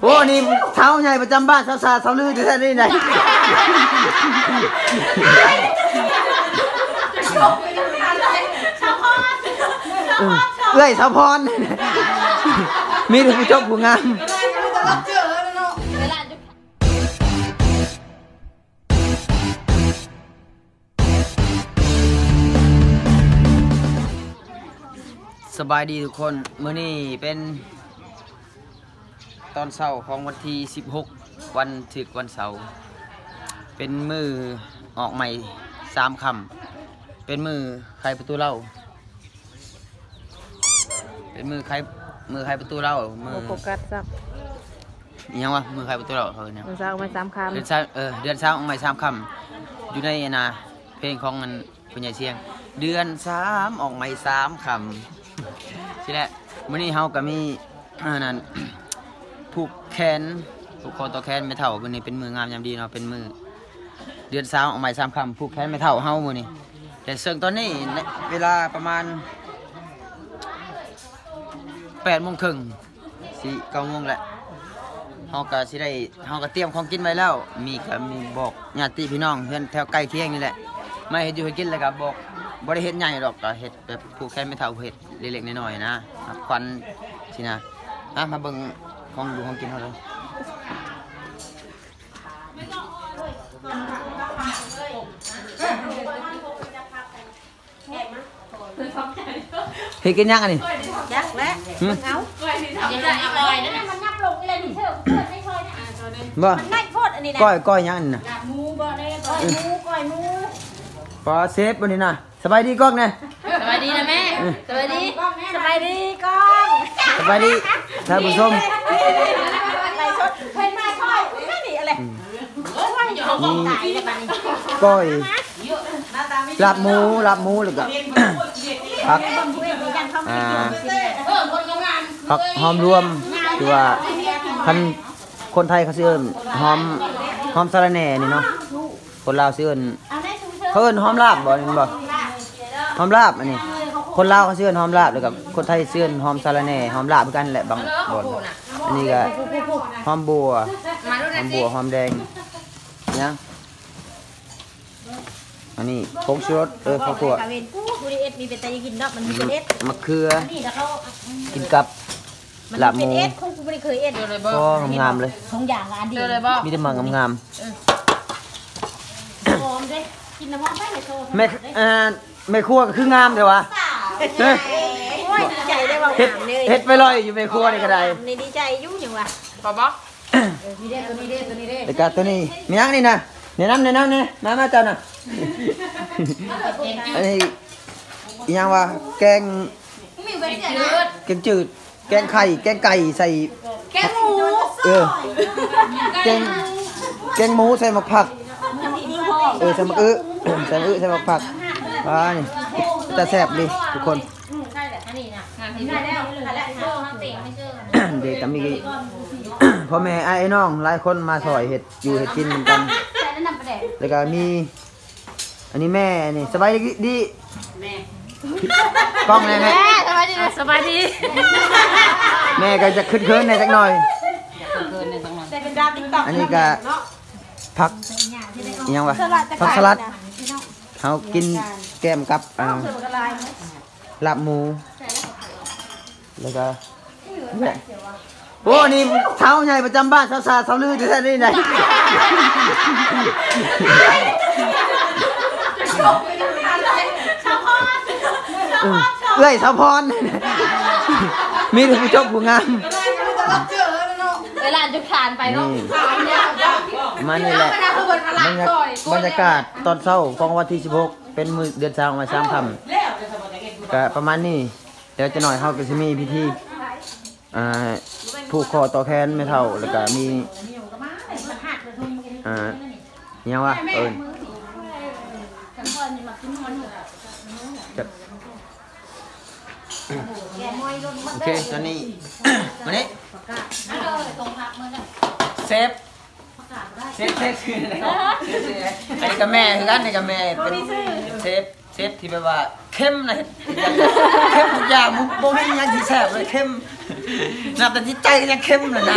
โอ้นี่เท้าใหญ่ประจำบ้านสาวสาสาวลือที่แท้นี่ไหนเอ้ยสาวพร มีแต่ผู้ชมผู้งามสบายดีทุกคน มื้อนี้เป็น ตอนเช้าของวันที่ 16 วันถึกวันเสาร์เป็นมือออกใหม่สามคำเป็นมือใครประตูเล่า เป็นมือใครมือใครประตูเล่ามือโฟกัสซับอิหยังวะมือใครประตูเล่าเขาเนี่ยมันซาออกมาสามคเดือนเช้าเออเดือนเช้าออกใหม่สามคำอยู่ในนาเพลงของมันคุณยายเชียง เดือนสามออกใหม่สามคำสิแหละมื้อนี้เฮาก็มีอันนั้น ผูกแขนผูกคอต่อแขนไม่เท่ามือนี้เป็นมืองามยามดีเนาะเป็นมือ เดือนสามออกใหม่สามคำผูกแขนไม่เท่าเฮ้ามือนี้แต่เสิ่งตอนนี้เวลาประมาณแปดโมงครึ่งสี่เก้าโมงแหละเฮาก็สิได้เฮาก็เตรียมของกินไว้แล้ว มีก็มีบอกญาติพี่น้องเพื่อนแถวใกล้เคียงนี่แหละไม่เฮ็ดอยู่ให้กินเลยก็บอกบ่ได้เฮ็ดใหญ่ดอกก็เฮ็ดแบบผูกแขนไม่เท่าเฮ็ดเล็กๆน้อยๆนะควันสินะอะมาเบิ่ง ของอยู่ของกินเฮาเลยเฮ็ดกินยังอันนี้ำยักษ์และหึเอาอย่าได้อีกเลยนั่นน่ะมันนับลงเลยนี่เชื่อเพื่อนไม่ช่วยนะอ่าตัวนึงบ่มันไม่โคตรอันนี้นะก้อยก้อยยังอันนี้น่ะดาบหมูบ่ได้ก่ก้ออนยหมูก้อยหมูปอเซฟบ่นี่น่ะสบายดีก้องแน่สวัสดีนะแม่สวัสดีสบายดีก้องสบายดีท่านผู้ชมอะไรชด เพิ่นมาช่วยไม่นี่อะไรมีตายแล้วบัดนี้ก้อยลาบหมูลาบหมูแล้วก็ผักยังเข้ามาอ่าเออคนงานผักหอมรวมคือว่าคันคนไทยเขาสิเอิ้นหอมหอมสะระแหน่นี่เนาะคนลาวสิเอิ้นเอาได้ชูเชิญเขาเอิ้นหอมลาบบ่นี่บ่หอมลาบอันนี้คนลาวเขาสิเอิ้นหอมลาบแล้วก็คนไทยสิเอิ้นหอมสะระแหน่หอมลาบเหมือนกันแหละบางบ่อ นอันนี้ก็หอมบัวมาดูหนะอมสิบัวหอมแดงยังอันนี้ผงชูรสเออข้าวคั่วกาเวนกูดูดิเอ็ดมีเป็นแต่ยังกินเนาะมันมีเป็นเอ็ดมะเขือนี่แล้วเขากินกับมันลาบหเป็นมูเอ็ดคงกูไม่ได้เคยเอ็ดเดี๋ยวเลยบ่ก็งามๆเลยสองอย่างละอันเดีเดี๋ยยววเลยบ่มีแต่หมางามหอมเด้กินน้ำหอมได้เลยโซ่ๆแม่เอ่อแม่ครัวก็คืองามเด้อวะเฮ้ยโอ้ยดีใจได้ว่าเฮ็ดงาม เลยเฮ็ดไปลอยอยู่แม่ครัวนี่ก็ได้นี่ดีใจอยุ่งอย่างวะบ่บ่นี่เด้ตัวนี้เด้ตัวนี้เด้แต่ก็ตัวนี้มียังนี่นะแนะนำแนะนำเนี่ยมามาเจ้าน่ะอันนี้อีหยังวะแกงจืดแกงจืด แกงไข่ แกงไก่ใส่ แกงหมูเออแกงแกงหมูใส่หมกผัก เออใส่หมกอึใส่หมกอึใส่หมกผักว้านี่จะแซ่บดิทุกคน ใช่แหละอันนี้นะงานที่ได้แล้วได้แล้วเชื่อเขาติให้เชื่อเด็กก็มีพ่อแม่ไอ้น้องหลายคนมาซอยเห็ดอยู่เห็ดกินเหมือนกันแต่นั่นนำไปแดกแล้วก็มี อันนี้แม่นี่สบายดีดีแม่กล้องแม่แม่สบายดีสบายดีแม่ก็จะขึ้นเคินในอยสักหน่อยเกินเลยสักหน่อยแต่เป็นดาวติ๊กต็อกอันนี้ก็ผักอิหยังวะผักสลัดเขากินแก้มกับอ่าลาบหมู แล้วก็เนี่ยโอ้นี่เท้าใหญ่ประจำบ้านสาวสาสาวลือที่แท้นี่ไหนเออเอ้ยสาวพรมีแต่ผู้ชมผู้งามเวลาจุดขานไปเนาะนี่มันนี่แหละบรรยากบรรยากาศตอนเช้าของวันที่ 16 เป็นมือเดือนสามมาสามคำก็ประมาณนี้เดี๋ยวจะหน่อยเขาก็จะมีพิธีอ่าผูกคอต่อแขนไม่เท่าแล้วก็มีอ่าอิหยังวะเอิญจะโอเคตอนนี้มานี้เซฟเซฟเซฟคืออะไรเซฟอันนี้กับแม่คือกันนี่กับแม่เป็นเซฟเซฟที่แบบว่า เข้มเลยเข้มทุกอย่างมึงบ่ให้ยังที่แซ่บเลยเข้มนับแต่ที่ใจก็ยังเข้มเลยนะ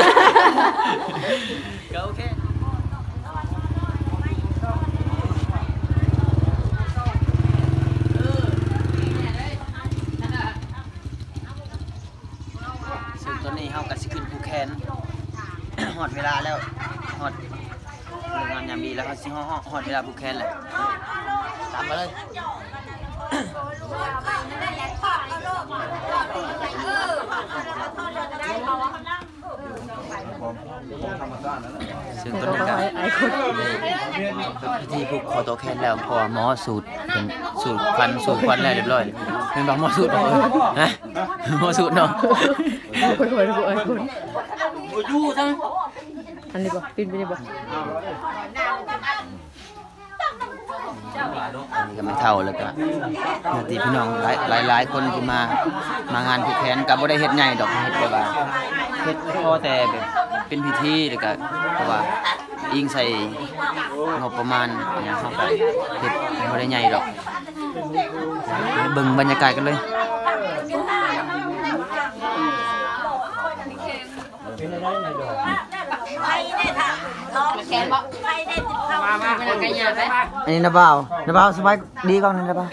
ก็โอเคซึ่งตอนนี้เฮาก็สิขึ้นภูแคนหอดเวลาแล้วหอดโรงงานยามดีแล้วเขาสิฮอดหอดเวลาภูแคนแหละตามมาเลย ซึ่งตอนนี้ก็พิธีผูกคอตัวแคนแล้วพอหมอสูตรเป็นสูตรควันสูตรควันแล้วเรียบร้อยเป็นบอกหมอสูตรเนาะฮะหมอสูตรเนาะคนคนคนคนอยู่ทั้งอันนี้บ่ปินไปนี่บ่ อันนี้ก็ไม่เท่าแล้วก็ญาติพี่น้องหลายหลายหลายคนที่มามางานผูกแขนก็บ่ได้เฮ็ดใหญ่ดอกเฮ็ดแบบว่าเฮ็ดพอแต่แบบเป็นพิธีแล้วก็เพราะว่าอิงใส่งบประมาณอหย่างเฮาก็เฮ็ดบ่ได้ใหญ่ดอกให้เบิ่งบรรยากาศกันเลยแกนบอกมามาเป็นอะไรกันไปอันนี้นะบ่านะบ่าสบายดีก่อนนะบ่าว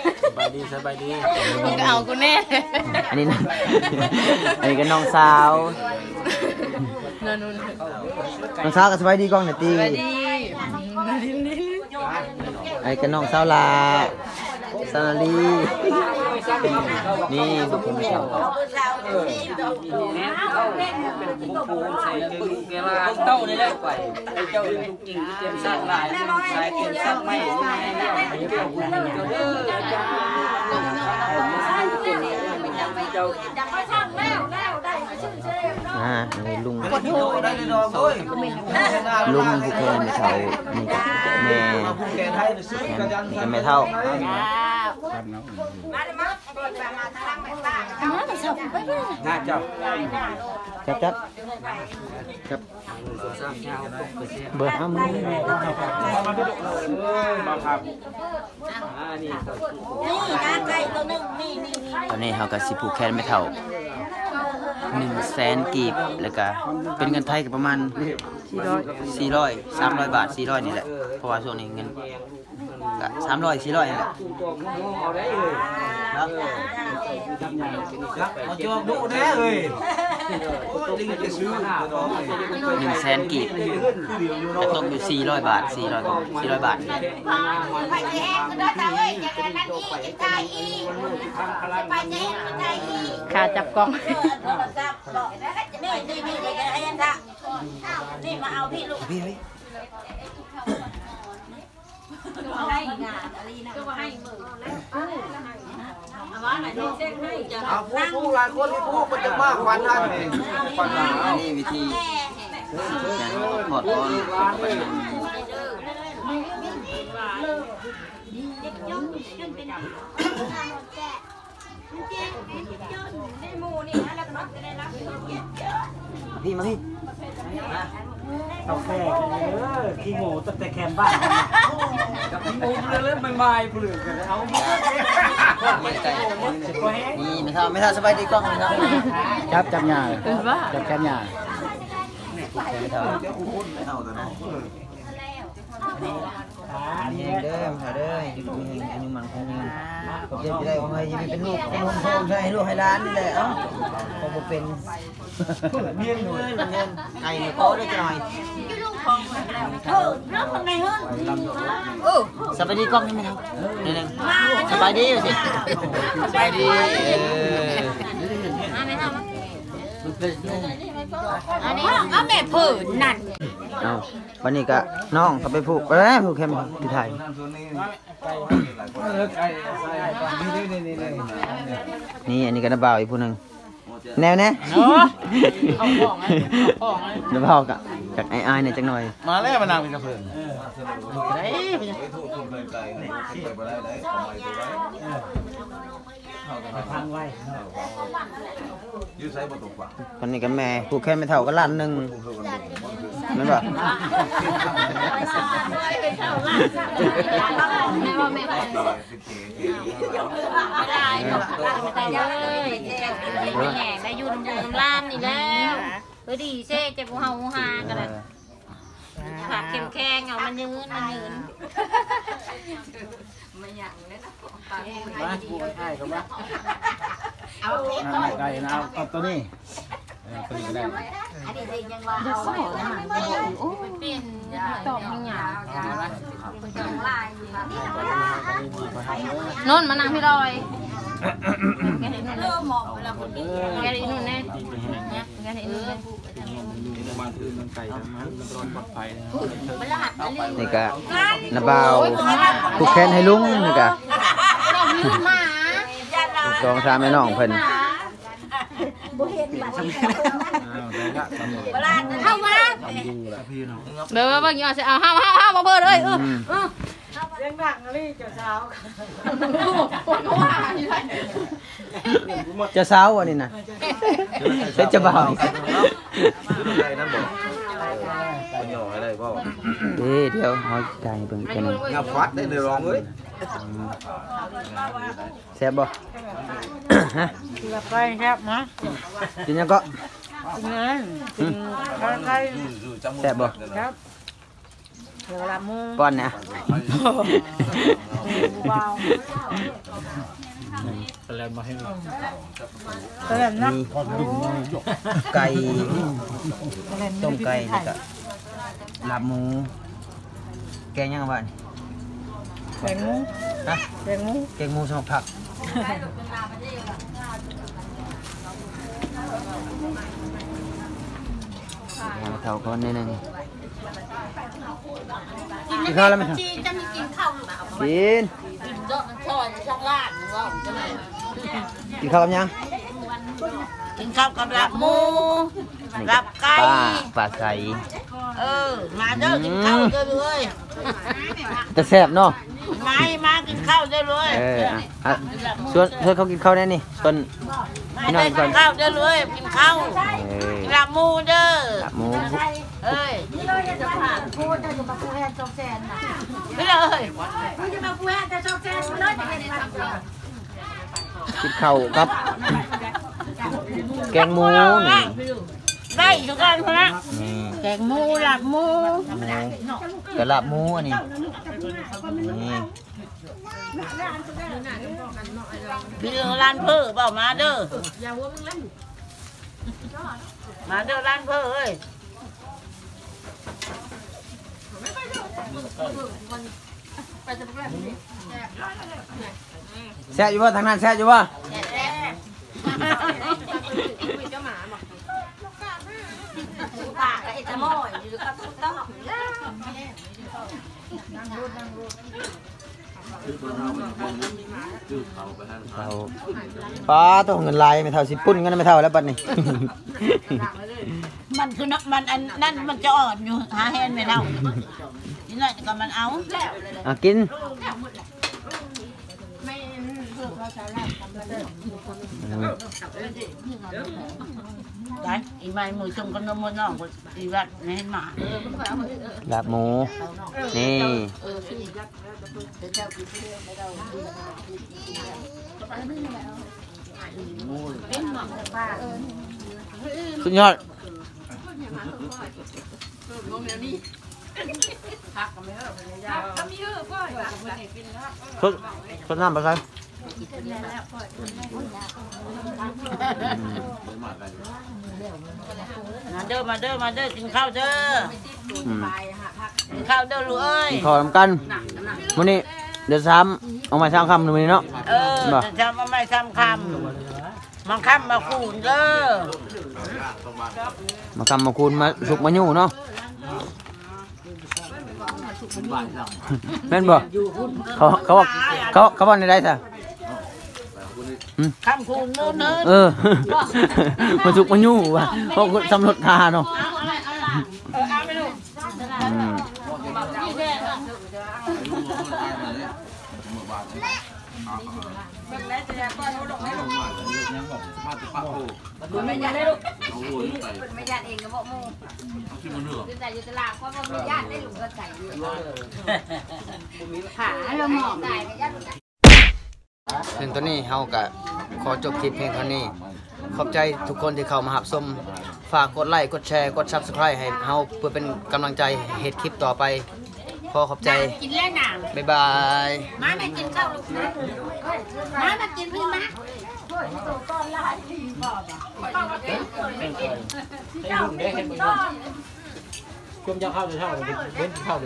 มึงเอากูแน่อันนี้นะอันนี้ก็น้องสาวนอนนู่นน้องสาวก็สบายดีก่อนนะตีไปดีไอ้ก็น้องสาวลาสาวนาลีนี่บุคคลไม่เท่าเต้านี่แหละไปไอ้เจ้าลูก จริงเตรียมสร้างหลายหลายเตรียมสร้างไม่เจ้าอ่าอันนี้ลุงลุงบุคคลไม่เท่านี่ก็แม่แม่นี่ก็แม่เท่าหน้าจ้าจับจับจับเบอร์ห้ามือมาครับอ่านี่ตอนนี้เขาก็สิผูกแขนไม่เท่าหนึ่งแสนกีบแล้วก็เป็นเงินไทยก็ประมาณ สี่ร้อยสามร้อยบาทสี่ร้อยนี่แหละเพราะว่าช่วงนี้เงินก็สามร้อยสี่ร้อยนี่แหละเอาได้เลยครับเอาจอกดูแน่เลยจริงจะซื้อหนึ่งแสนกีบจะตกอยู่สี่ร้อยบาทสี่ร้อยสี่ร้อยบาทไปแห้งก็ได้แต่เว้ยอย่างนั้นอีกใจอีกไปแห้งก็ใจอีกขาจับกล้อง นี่นี่นี่นี่ไอ้ยันทะ นี่มาเอาพี่ลูกพี่พี่ให้งานอะไรนะก็ให้มือเอาว่าไหนที่เช็คให้จะเอาผู้ผู้หลายคนที่ผู้มันจะมากกว่านั้นเองอันนี้วิธีการถอดออนพี่มาพี่ เอาแค่เออขี้โง่ตั้งแต่แคมบ้านกับขี้โง่เริ่มใหม่ๆเปลือกกันเอานี่ไม่เท่าไม่เท่าสบายดีกล้องนะครับจับจับหญ้าเออว่าจับแคมหญ้าไม่เท่า มีเด้อมาเด้ออยู่ตรงนี้อันนี้มันคงยืนผมจะได้ของให้ยังเป็นลูกของผมคงให้ลูกให้ร้านนี่แหละเอ้าคงบ่เป็นเมียนเลยเมียนไก่โตได้จะหน่อยเออแล้วคนไหนเฮ้ยสบายดีกล้องนี่ไม่เท่านิดนึงสบายดีสิสบายดีเอออันนี้เอาแม่ผืนนั่น เอาวันนี้ก็น้องเขาไปผูกไปแล้วผูกแค่ที่ไทยนี่อันนี้ก็น้าบ่าวอีกผู้หนึ่งแนวแน่น้าบ่าวกับจากไอ้ไอ้เนี่ยจังหน่อย มาแล้วมานางเป็นกระเพื่อน นพังไว้ยืดใช้ประตูฝั่งคนนี้กับแม่ผูกแค่ไม่เท่าก็ล้านหนึ่งแม่นบ่สิบเจ็ดไม่ได้หรอกไม่ได้เลยไม่แหงได้อยู่น้ำบุญน้ำล่ามนี่แล้วเออดีเซ่เจ็บหัวเฮาหัวหากันเลยผักเข็มแข็งเอามันยืนมันยืน มาปูให้เขาบ้าเอาเล็กไก่นะเอาตัวนี้ตัวนี้ก็ได้อันนี้ยังว่าเอาไว้เป็นตอบยังไงนนมานั่งพี่ลอย แกเห็นนู่นเลยแกเห็นนู่นแน่แกเห็นนู่นเลยมาถือมันไก่ทำมันร้อนปลอดภัยนะนี่ก็นาบาวผูกแขนให้ลุงนี่ก็รามีหมาสองสามแม่น้องเพิ่นบ่เห็นบัดนี้อ้าวได้ละตรเข้ามาดูละพี่น้องเดี๋ยวบางอย่างจะเอาห้าวห้าวห้าวมาเบิดเลยเออ อืมเออจะเช้าวันนี้นะเฮ็ดจะบ่าวยืดอะไรนั่นบอกคนหย่ออะไรก็เด้เดี๋ยวเฮาจ่ายให้เบิ่งกันงงับฟัดได้เลยรองเอ้ยแซ่บบ่ฮะไปครับนะกินยังก็งั้นกินข้าวไก่แซ่บบ่ครับเดี๋ยวละมูป้อนเนี่ยเบาแสลนมาให้ดูเตือนนะมีไก่ต้มไก่นี่ก็ลาบหมู แกงยังบ้านแตงมูฮะแตงมูแกงหมูสมผักเอาเท่าก่อนนิดนึง กินข้าวแล้วไหมครับจีจะมีกินข้าวหรือเปล่ากินกินก็ซอยช่องลาดว่าจะไหนกินข้าวกับยังกินข้าวกับลาบหมูนี่ลาบไก่ปลาปลาใสเออมาเด้อกินข้าวเด้อเลยจะแซ่บเนาะมามากินข้าวเด้อเลยเอออะอะชวนชวนเขากินข้าวแน่นี่ชวนมาพี่น้อเด้งอก่กิอนนข้าวเด้อเลยกินข้าวเออลาบหมูเด้อลาบหมู เอ้ยนี่เราจะผ่านพูดจะมาพูดแทนจงแซนนะไปเลยพูดจะมาพูดแทนแต่จงแซนเลยจะเป็นอะไรกินข้าวกับ แกงหมูนี่ได้ทุกคนคนละนี่แกงหมูลาบหมูหมูกระลาบหมูอันนี้นี่พี่เรื่องร้านเพื่อเปล่ามาเด้อมาเด้อร้านเพื่อเอ้ย แซ่บอยู่ป่ะทางนั้นแซ่บอยู่ป่ะปากไอ้ตะมอยหรือกับต้องเราป้าต้องเงินลายไม่เท่าสิปุ้นกันไม่เท่าแล้วบัดนี้ มันคือนักมันอันนั่นมันจะอ่อนอยู่หาแฮนไม่เท่า นี่หน่อยก็มันเอาอะกินได้อีใบมือชมกันนมน้องอีวัดในหมาลาบหมูนี่สุดยอด สดสดน้ำไปะครับมาเด้อมาเด้อมาเด้อกินข้าวเด้ออืมกินข้าวเด้อลูกเอ้ยกินข้าวทำกันมื้อนี้เดี๋ยวซ้ำเอามาซ้ำคำหนึ่งมื้อนี้เนาะเออจะจำว่าไม่ซ้ำคำมันค่ำมาคูณเด้อมาคำมาคูณมาสุกมายู่เนาะ แม่นบ่เขาเขาบอกเขาเขาบอกในได้ซะค่ำคูณนู่นเนินเออมาสุกมายู่ว่ะเพราะสำรวจทาเนาะ อืมมาติปะโอ้มันไม่ยันได้ลูกเอาโวยไปมันไม่ยันเองก็บอกมูที่มันเหนือคือแต่อยู่ตลาดเพราะมันมีญาติได้ลูกก็ใส่อยู่ขาเราหมอบได้ก็ญาติถึงตอนนี้เฮาก็ขอจบคลิปเพียงเท่านี้ ขอบใจทุกคนที่เข้ามาหับชมฝากกดไลค์ กดแชร์ กด Subscribe ให้เฮาเพื่อเป็นกำลังใจเฮ็ดคลิปต่อไป ขอขอบใจ กินแล้วหนังบ๊ายบาย มาแม่กินข้าวลูกนะมามากินพี่มา ช่วงจะเข้าจะเข้าเลยเว้นเข้าเ